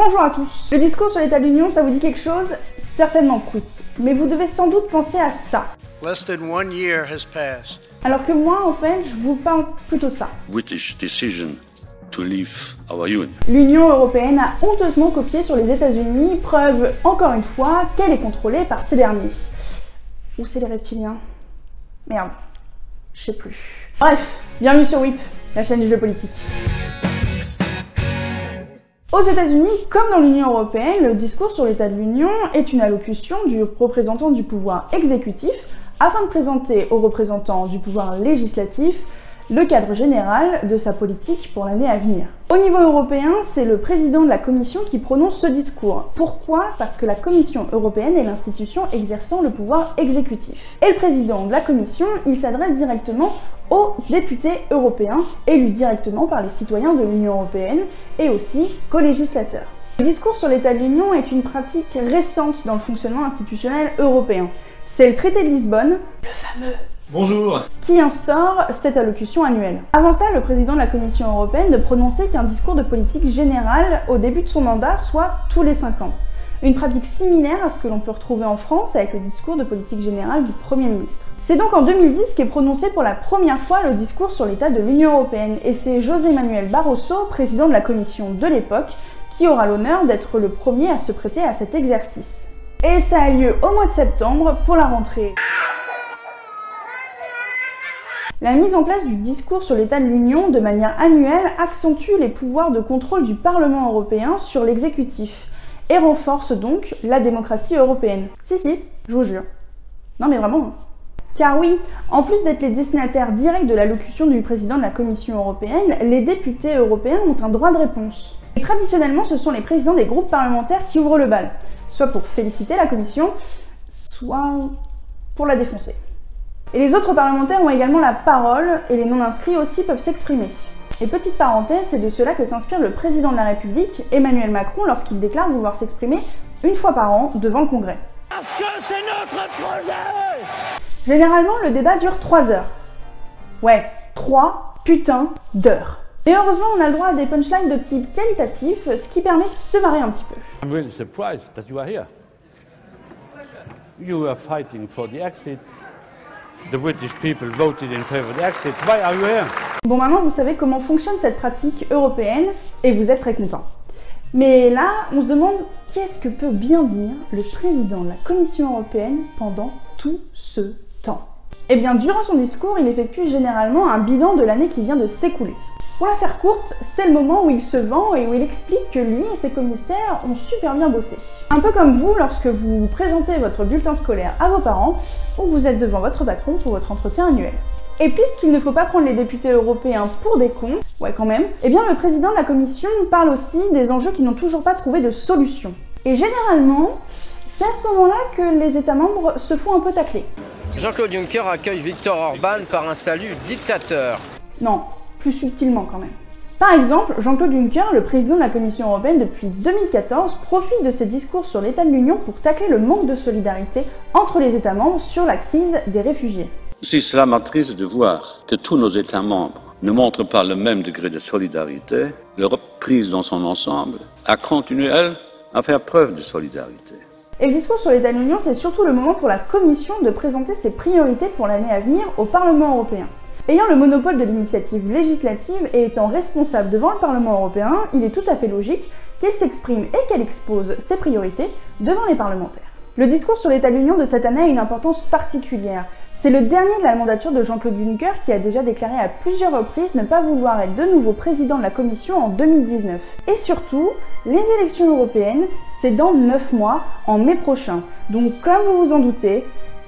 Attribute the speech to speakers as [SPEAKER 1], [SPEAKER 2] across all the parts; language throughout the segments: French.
[SPEAKER 1] Bonjour à tous. Le discours sur l'état de l'Union, ça vous dit quelque chose? Certainement oui. Mais vous devez sans doute penser à ça.
[SPEAKER 2] Less than one year has passed.
[SPEAKER 1] Alors que moi, en fait, je vous parle plutôt de ça.
[SPEAKER 3] British decision to leave our union.
[SPEAKER 1] L'Union européenne a honteusement copié sur les États-Unis, preuve encore une fois qu'elle est contrôlée par ces derniers. Ou c'est les reptiliens? Merde, je sais plus. Bref, bienvenue sur WIP, la chaîne du jeu politique. Aux États-Unis, comme dans l'Union européenne, le discours sur l'état de l'Union est une allocution du représentant du pouvoir exécutif afin de présenter aux représentants du pouvoir législatif le cadre général de sa politique pour l'année à venir. Au niveau européen, c'est le président de la Commission qui prononce ce discours. Pourquoi? Parce que la Commission européenne est l'institution exerçant le pouvoir exécutif. Et le président de la Commission, il s'adresse directement aux députés européens, élus directement par les citoyens de l'Union européenne, et aussi qu'aux législateurs. Le discours sur l'état de l'Union est une pratique récente dans le fonctionnement institutionnel européen. C'est le traité de Lisbonne, le fameux
[SPEAKER 4] Bonjour
[SPEAKER 1] qui instaure cette allocution annuelle. Avant ça, le président de la Commission européenne de prononcer qu'un discours de politique générale au début de son mandat, soit tous les 5 ans. Une pratique similaire à ce que l'on peut retrouver en France avec le discours de politique générale du Premier ministre. C'est donc en 2010 qu'est prononcé pour la première fois le discours sur l'état de l'Union européenne et c'est José Manuel Barroso, président de la Commission de l'époque, qui aura l'honneur d'être le premier à se prêter à cet exercice. Et ça a lieu au mois de septembre pour la rentrée. La mise en place du discours sur l'état de l'Union de manière annuelle accentue les pouvoirs de contrôle du Parlement européen sur l'exécutif et renforce donc la démocratie européenne. Si si, je vous jure. Non mais vraiment. Car oui, en plus d'être les destinataires directs de l'allocution du président de la Commission européenne, les députés européens ont un droit de réponse. Et traditionnellement, ce sont les présidents des groupes parlementaires qui ouvrent le bal, soit pour féliciter la Commission, soit pour la défoncer. Et les autres parlementaires ont également la parole et les non-inscrits aussi peuvent s'exprimer. Et petite parenthèse, c'est de cela que s'inspire le président de la République, Emmanuel Macron, lorsqu'il déclare vouloir s'exprimer une fois par an devant le Congrès.
[SPEAKER 2] Parce que c'est notre projet
[SPEAKER 1] Généralement, le débat dure 3 heures. Ouais, 3 putains d'heures. Et heureusement, on a le droit à des punchlines de type qualitatif, ce qui permet de se marrer un petit peu.
[SPEAKER 5] I'm really surprised that you are here. You were fighting for the exit. The British people voted in of the exit. Why are you here?
[SPEAKER 1] Bon, maintenant, vous savez comment fonctionne cette pratique européenne et vous êtes très content. Mais là, on se demande qu'est-ce que peut bien dire le président de la Commission européenne pendant tout ce temps? Eh bien, durant son discours, il effectue généralement un bilan de l'année qui vient de s'écouler. Pour la faire courte, c'est le moment où il se vend et où il explique que lui et ses commissaires ont super bien bossé. Un peu comme vous lorsque vous présentez votre bulletin scolaire à vos parents ou vous êtes devant votre patron pour votre entretien annuel. Et puisqu'il ne faut pas prendre les députés européens pour des cons, ouais quand même, eh bien le président de la commission parle aussi des enjeux qui n'ont toujours pas trouvé de solution. Et généralement, c'est à ce moment-là que les États membres se font un peu tacler.
[SPEAKER 6] Jean-Claude Juncker accueille Viktor Orban par un salut dictateur.
[SPEAKER 1] Non, plus subtilement quand même. Par exemple, Jean-Claude Juncker, le président de la Commission européenne depuis 2014, profite de ses discours sur l'état de l'Union pour tacler le manque de solidarité entre les États membres sur la crise des réfugiés.
[SPEAKER 3] Si cela m'attriste de voir que tous nos États membres ne montrent pas le même degré de solidarité, l'Europe prise dans son ensemble a continué, elle, à faire preuve de solidarité.
[SPEAKER 1] Et le discours sur l'état de l'Union, c'est surtout le moment pour la Commission de présenter ses priorités pour l'année à venir au Parlement européen. Ayant le monopole de l'initiative législative et étant responsable devant le Parlement européen, il est tout à fait logique qu'elle s'exprime et qu'elle expose ses priorités devant les parlementaires. Le discours sur l'état de l'Union de cette année a une importance particulière. C'est le dernier de la mandature de Jean-Claude Juncker qui a déjà déclaré à plusieurs reprises ne pas vouloir être de nouveau président de la Commission en 2019. Et surtout, les élections européennes, c'est dans 9 mois, en mai prochain. Donc comme vous vous en doutez,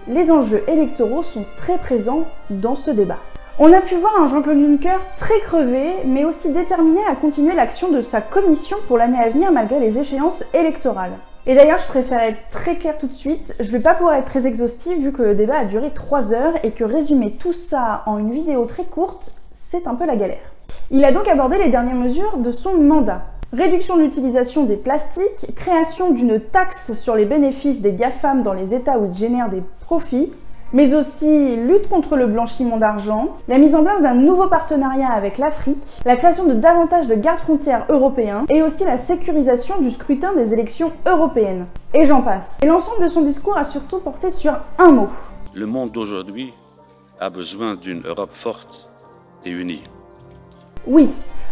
[SPEAKER 1] les enjeux électoraux sont très présents dans ce débat. On a pu voir un Jean-Claude Juncker très crevé, mais aussi déterminé à continuer l'action de sa commission pour l'année à venir malgré les échéances électorales. Et d'ailleurs, je préfère être très clair tout de suite, je vais pas pouvoir être très exhaustive vu que le débat a duré 3 heures et que résumer tout ça en une vidéo très courte, c'est un peu la galère. Il a donc abordé les dernières mesures de son mandat. Réduction de l'utilisation des plastiques, création d'une taxe sur les bénéfices des GAFAM dans les États où ils génèrent des profits, mais aussi lutte contre le blanchiment d'argent, la mise en place d'un nouveau partenariat avec l'Afrique, la création de davantage de gardes frontières européens et aussi la sécurisation du scrutin des élections européennes. Et j'en passe. Et l'ensemble de son discours a surtout porté sur un mot.
[SPEAKER 3] Le monde d'aujourd'hui a besoin d'une Europe forte et unie.
[SPEAKER 1] Oui,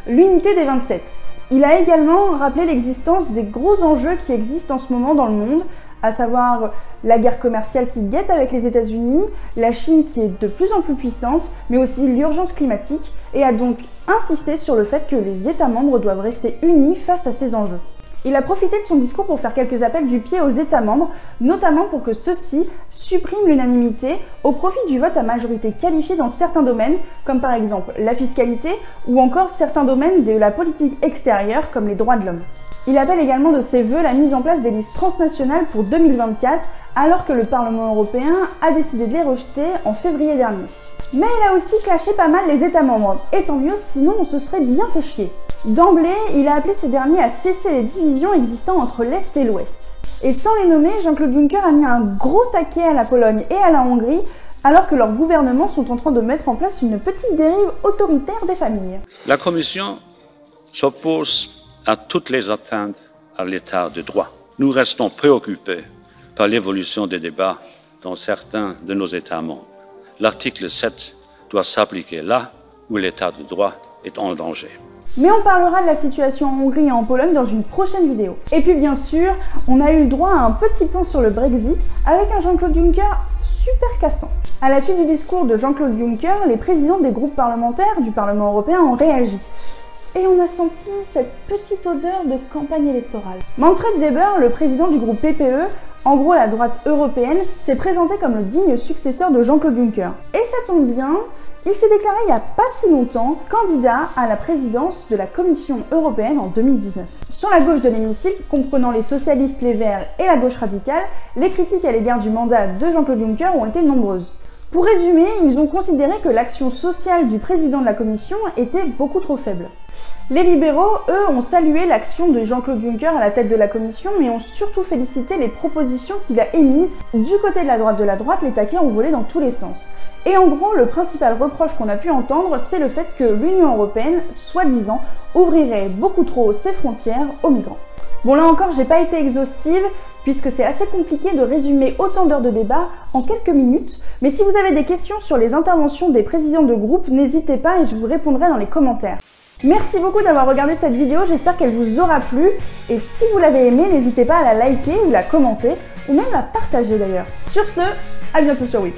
[SPEAKER 1] l'unité des 27. Il a également rappelé l'existence des gros enjeux qui existent en ce moment dans le monde, à savoir la guerre commerciale qui guette avec les États-Unis, la Chine qui est de plus en plus puissante, mais aussi l'urgence climatique, et a donc insisté sur le fait que les États membres doivent rester unis face à ces enjeux. Il a profité de son discours pour faire quelques appels du pied aux États membres, notamment pour que ceux-ci suppriment l'unanimité au profit du vote à majorité qualifiée dans certains domaines, comme par exemple la fiscalité ou encore certains domaines de la politique extérieure, comme les droits de l'homme. Il appelle également de ses voeux la mise en place des listes transnationales pour 2024, alors que le Parlement européen a décidé de les rejeter en février dernier. Mais il a aussi clashé pas mal les États membres, et tant mieux, sinon on se serait bien fait chier. D'emblée, il a appelé ces derniers à cesser les divisions existant entre l'Est et l'Ouest. Et sans les nommer, Jean-Claude Juncker a mis un gros taquet à la Pologne et à la Hongrie, alors que leurs gouvernements sont en train de mettre en place une petite dérive autoritaire des familles.
[SPEAKER 3] La Commission s'oppose à toutes les atteintes à l'état de droit. Nous restons préoccupés par l'évolution des débats dans certains de nos États membres. L'article 7 doit s'appliquer là où l'état de droit est en danger.
[SPEAKER 1] Mais on parlera de la situation en Hongrie et en Pologne dans une prochaine vidéo. Et puis bien sûr, on a eu le droit à un petit point sur le Brexit avec un Jean-Claude Juncker super cassant. À la suite du discours de Jean-Claude Juncker, les présidents des groupes parlementaires du Parlement européen ont réagi. Et on a senti cette petite odeur de campagne électorale. Manfred Weber, le président du groupe PPE, en gros la droite européenne, s'est présenté comme le digne successeur de Jean-Claude Juncker. Et ça tombe bien, il s'est déclaré il n'y a pas si longtemps candidat à la présidence de la Commission européenne en 2019. Sur la gauche de l'hémicycle, comprenant les socialistes, les verts et la gauche radicale, les critiques à l'égard du mandat de Jean-Claude Juncker ont été nombreuses. Pour résumer, ils ont considéré que l'action sociale du président de la Commission était beaucoup trop faible. Les libéraux, eux, ont salué l'action de Jean-Claude Juncker à la tête de la Commission, mais ont surtout félicité les propositions qu'il a émises. Du côté de la droite de la droite, les taquets ont volé dans tous les sens. Et en gros, le principal reproche qu'on a pu entendre, c'est le fait que l'Union européenne, soi-disant, ouvrirait beaucoup trop ses frontières aux migrants. Bon là encore, j'ai pas été exhaustive, puisque c'est assez compliqué de résumer autant d'heures de débat en quelques minutes, mais si vous avez des questions sur les interventions des présidents de groupe, n'hésitez pas et je vous répondrai dans les commentaires. Merci beaucoup d'avoir regardé cette vidéo, j'espère qu'elle vous aura plu, et si vous l'avez aimée, n'hésitez pas à la liker ou la commenter, ou même la partager d'ailleurs. Sur ce, à bientôt sur WIP.